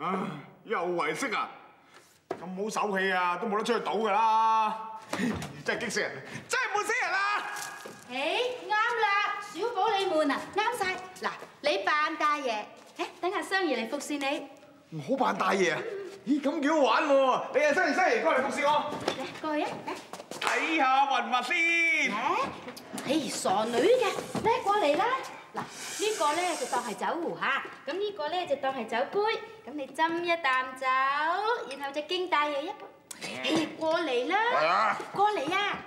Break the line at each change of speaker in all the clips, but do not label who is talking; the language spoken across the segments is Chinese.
唉，又為色啊！咁冇手氣啊，都冇得出去賭噶啦！真係激死人，真係悶死人啦！
誒啱啦，小寶你悶啊，啱晒。嗱，你扮大爺，誒等阿雙爺嚟服侍你。
唔好扮大爷啊！咦，咁幾好玩喎！你啊，雙爺雙爺過嚟服侍我，
嚟過去啊，嚟。
睇下雲物先。
誒，傻女嘅，叻過嚟啦！嗱，呢個咧就當係酒壺嚇，咁呢個咧就當係酒杯，咁你斟一啖酒，然後就敬大爺一杯。誒，過嚟啦！過嚟啊！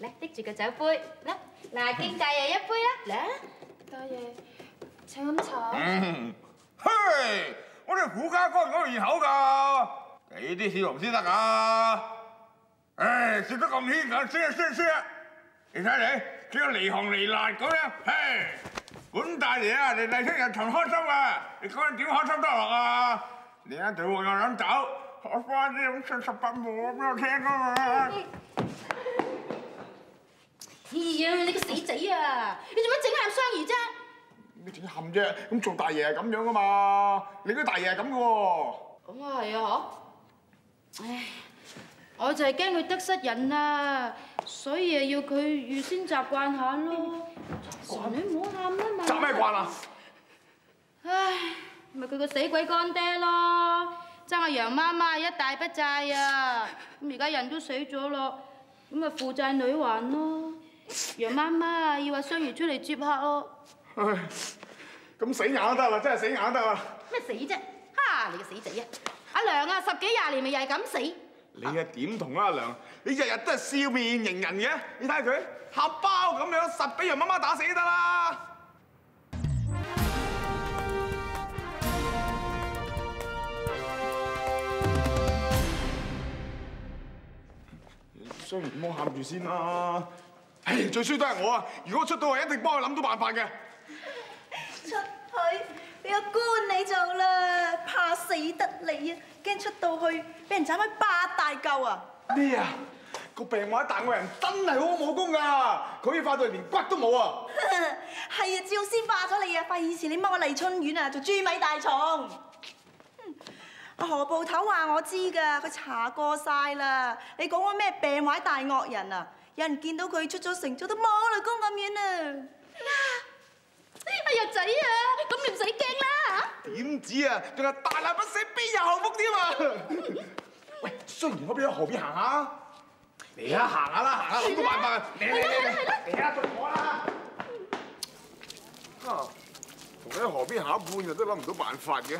嗱，嚟拎住個酒杯，嗱嗱敬大爺一杯啦，嚟。
大爺請飲茶。
嗯，嘿，我哋苦家哥講完口㗎，俾啲笑容先得㗎。唉，食得咁謙咁，先啊先啊先啊！你睇你，只要離行離辣咁樣，嘿，本大爺啊，你嚟聽日同開心啊！你講點開心得落啊？你一對我又飲酒，我翻啲咁七十八無俾我聽啊嘛！
哎呀，你個死仔啊！你做乜整喊雙魚啫？
你整喊啫，咁做大爺係咁樣噶嘛？你嗰啲大爺係咁嘅喎。
咁啊係啊嗬！唉，我就係驚佢得失人啊，所以啊要佢預先習慣下咯。傻女唔好喊啦嘛！
習咩慣啊？
唉，咪佢個死鬼乾爹咯，爭阿楊媽媽一大筆債啊！咁而家人都死咗咯，咁咪負債女還咯。楊媽媽啊，要阿雙兒出嚟接客咯。
唉，咁死硬都得啦，真係死硬都得啦。
咩死啫？哈！你個死仔啊！阿娘啊，十幾廿年咪又係咁死。
你啊點同阿娘？你日日都係笑面迎人嘅，你睇下佢合包咁樣，實俾楊媽媽打死得啦！雖然唔好喊住先啦！唉，最衰都係我啊！如果出到去，一定幫佢諗到辦法嘅。
出去俾個官你做啦，怕死得你啊！驚出到去俾人斬開八大嚿啊！
咩啊？個病患大愛人真係好好武功㗎，佢可以化到連骨都冇啊！
係啊，趙先化咗你啊！化以前你踎喺麗春院啊，做豬米大蟲。阿何部頭話我知㗎，佢查過晒啦。你講嗰咩病壞大惡人啊？有人見到佢出咗城，做到冇雷公咁樣啊！
哎呀仔啊，咁你唔使驚啦嚇。
點止啊？仲係大難不死，必有後福添啊！喂，雖然我邊喺河邊行下，嚟啊行下啦，行下諗到辦法啊！嚟嚟嚟嚟，嚟啊到我啦！啊，同你喺河邊行一半日都諗唔到辦法嘅，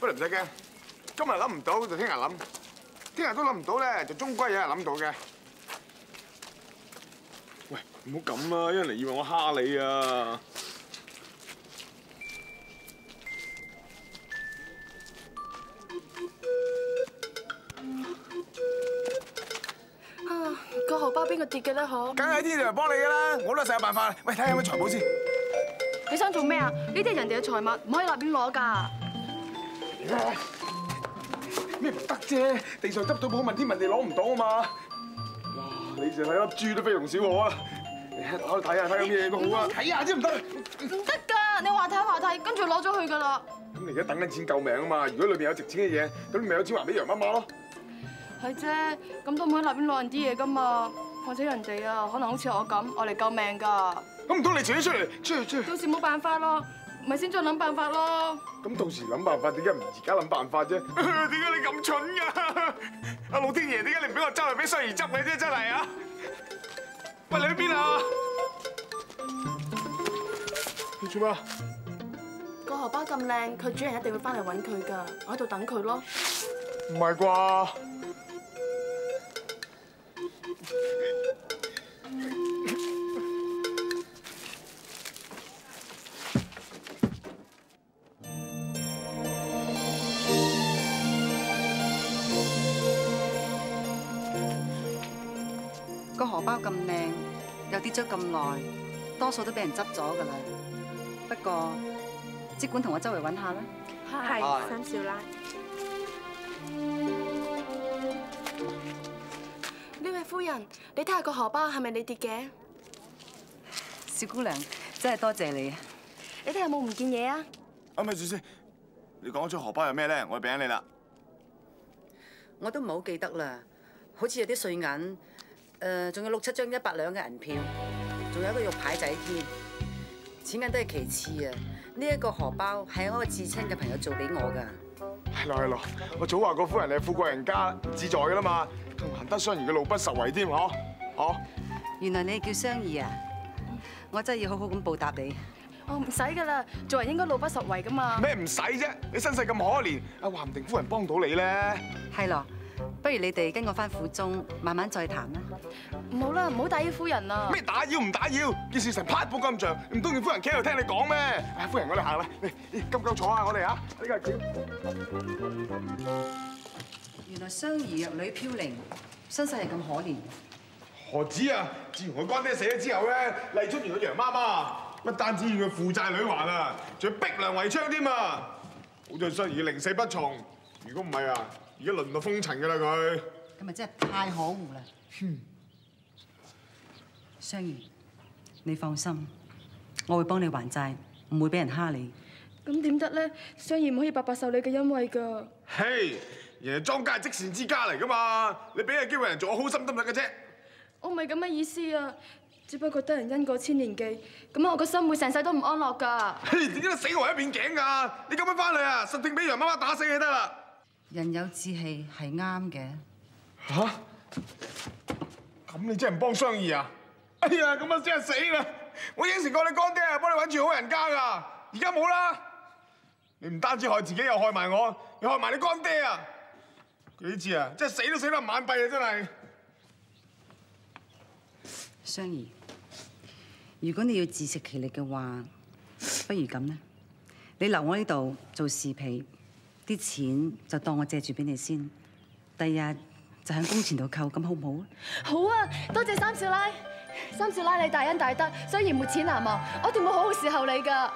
不過唔使驚，今日諗唔到就聽日諗，聽日都諗唔到咧，就終歸有人諗到嘅。喂，唔好咁啊，一嚟以為我蝦你啊！
啊，邊個跌嘅咧？嗬？
梗係天條幫你㗎啦，我都係實有辦法。喂，睇下有冇財寶先。
你想做咩啊？呢啲係人哋嘅財物，唔可以立亂攞㗎。
咩唔得啫？地上執到寶，問天問地攞唔到啊嘛！哇！你就睇粒珠都非同小可啊！你喺度睇下睇下有咩嘢好啊？睇下啫唔得。
唔得㗎！你話睇話睇，跟住攞咗去㗎啦。
咁你而家等緊錢救命啊嘛！如果裏邊有值錢嘅嘢，咁你咪有錢還俾楊媽媽咯。
係啫，咁都唔可以立亂攞人啲嘢㗎嘛。或者人哋啊，可能好似我咁，我嚟救命㗎。
咁唔通你自己出嚟？出去出去！
到時冇辦法咯，咪先再諗辦法咯。
咁到時諗辦法，點解唔而家諗辦法啫？點解你咁蠢㗎？阿老天爺，點解你唔俾我周圍俾衰兒執你啫？真係啊！喂，你去邊啊？你做咩啊？
個荷包咁靚，佢主人一定會翻嚟揾佢㗎。我喺度等佢咯。
唔係啩？
個荷包咁靚，又跌咗咁耐，多數都俾人執咗㗎啦。不過，即管同我周圍揾下啦。
係，三少奶。呢位夫人，你睇下個荷包係咪你跌嘅？
小姑娘，真係多謝你啊！
你睇下有冇唔見嘢啊？
啊，咪住先。
你講咗荷包有咩咧？我俾緊你啦。
我都唔好記得啦，好似有啲碎銀，誒，仲有六七張一百兩嘅銀票，仲有一個玉牌仔添。錢銀都係其次啊，呢一個荷包係我個至親嘅朋友做俾我㗎。
係咯係咯，我早話個夫人你係富貴人家，唔自在噶啦嘛，更難得雙兒嘅路不拾遺添，嗬嗬。
原來你叫雙兒啊！我真係要好好咁報答你。
哦，唔使噶啦，做人應該老不實為噶嘛。
咩唔使啫？你身世咁可憐，啊話唔定夫人幫到你咧。
係咯，不如你哋跟我翻府中，慢慢再談啦。
唔好啦，唔好打擾夫人啊。
咩打擾唔打擾？件事成匹布咁長，唔通叫夫人企喺度聽你講咩？啊，夫人我哋行啦，你，夠唔夠坐啊？我哋啊，呢個係橋。
原來雙兒弱女飄零，身世係咁可憐。
何止啊！自從佢乾爹死咗之後咧，麗春園個楊媽媽不單止要佢負債女還啊，仲要逼良為娼添啊！好在雙兒零死不從，如果唔係啊，而家淪到風塵噶啦佢。
咁咪真係太可惡啦！雙兒，你放心，我會幫你還債，唔會俾人蝦你。
咁點得咧？雙兒唔可以白白受你嘅恩惠噶。
嘿，人哋莊家係積善之家嚟噶嘛，你俾個機會人做我好心得唔得嘅啫？
我唔係咁嘅意思啊，只不過得人恩過千年記，咁我個心會成世都唔安樂噶。
嘿，點解死我一邊頸㗎？你咁樣翻嚟啊，實定俾楊媽媽打死你得啦！
人有志氣係啱嘅。
吓？咁你真係唔幫雙兒啊？哎呀，咁啊真係死啦！我應承過你乾爹啊，幫你揾住好人家㗎，而家冇啦！你唔單止害自己，又害埋我，又害埋你乾爹啊！佢呢次啊，真係死都死得唔眼閉啊！真係。
雙兒，如果你要自食其力嘅話，不如咁啦，你留我呢度做侍婢，啲錢就當我借住俾你先，第日就喺工錢度扣，咁好唔好啊？
好啊，多謝三少奶。三少奶你大恩大德，雖然沒錢難忘，我一定會好好侍候你噶。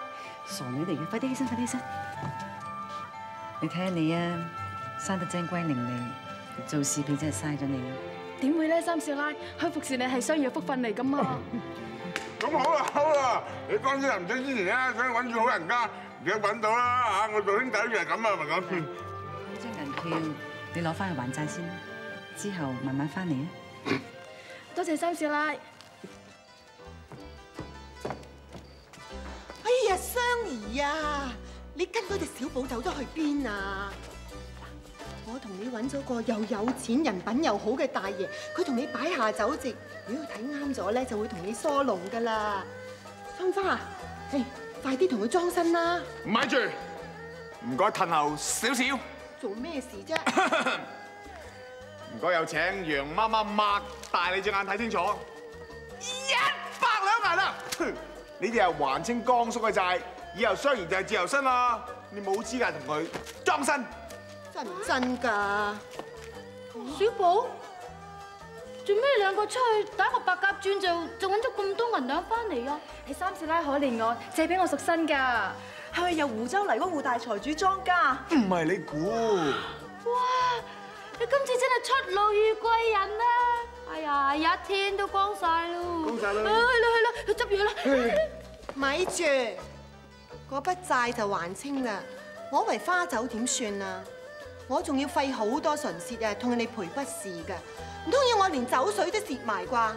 傻女嚟嘅，快啲起身，快啲起身！你睇下你啊，生得精乖伶俐，做侍婢真係嘥咗你。
點會咧，三少奶去服侍你係商業福分嚟噶嘛？
咁好啦，好啦，你乾爹臨死之前咧，想揾住好人家，而家揾到啦嚇！我做兄弟就係咁啊，咪咁。
呢張銀票你攞翻去還債先，之後慢慢翻嚟啊！
多謝三少奶。
哎呀，雙兒啊，你跟嗰隻小寶走咗去邊啊？我同你揾咗個又有錢、人品又好嘅大爷，佢同你擺下酒席，如果佢睇啱咗咧，就會同你梳籠噶啦。春花，誒，快啲同佢裝身啦！
唔咪住，唔該褪後少少。
做咩事啫？
唔該有請楊媽媽擘大你隻眼睇清楚，一百兩銀啊！哼你哋係還清江叔嘅債，以後雙兒就係自由身啦。你冇資格同佢裝身。
真唔真㗎？
小寶，做咩兩個出去打個白鴿轉就就揾咗咁多銀兩翻嚟啊？
系三少奶可憐我，借俾我贖身㗎。
係咪由湖州嚟嗰戶大財主莊家？
唔係你估，
哇！你今次真係出路遇貴人啦！哎呀，一天都光晒咯！
光晒啦
啊去啦去啦，去執嘢啦！
咪住，嗰筆債就還清啦。我為花酒點算啊？我仲要費好多唇舌啊，同人哋賠不是㗎。唔通要我連酒水都蚀埋啩？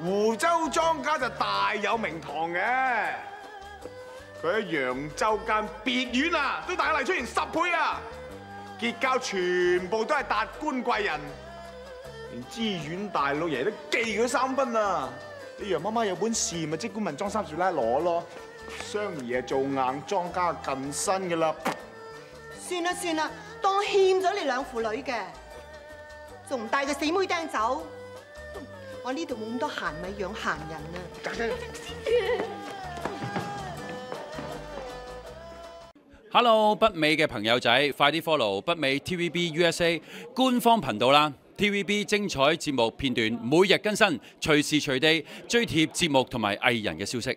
湖州莊家就大有名堂嘅，佢喺揚州間別院啊，都大麗出現十倍啊！結交全部都係達官貴人，連知县大老爺都記佢三分啊！你楊媽媽有本事，咪即管問莊三少奶攞咯。雙兒係做硬莊家近身噶啦，
算啦算啦，當我欠咗你兩父女嘅，仲唔帶個死妹钉走？我呢度冇咁多閒米養閒人啊
！Hello，北美嘅朋友仔，快啲 follow 北美 TVB USA 官方頻道啦！TVB 精彩節目片段每日更新，隨時隨地追貼節目同埋藝人嘅消息。